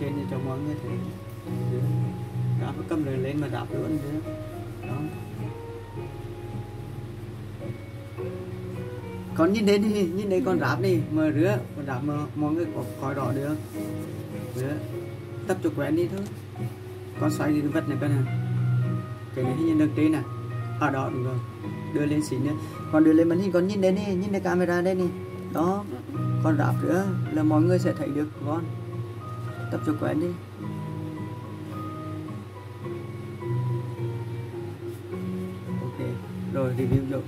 trên cho mọi người thấy. Ráp cầm lên lên mà ráp luôn nữa đó. Còn nhìn đến đi nhìn đây con ráp đi mà rửa con ráp mà mọi người có coi rõ được. Rửa tập cho quen đi thôi. Con xoay cái vật này coi nào cái này nhìn được trên nè. Ở đó đúng rồi. Đưa lên xíu nữa. Còn đưa lên màn hình con nhìn đến đi nhìn đến camera đây này. Đó. Con ráp nữa là mọi người sẽ thấy được con tập cho quen đi. Ok rồi review rồi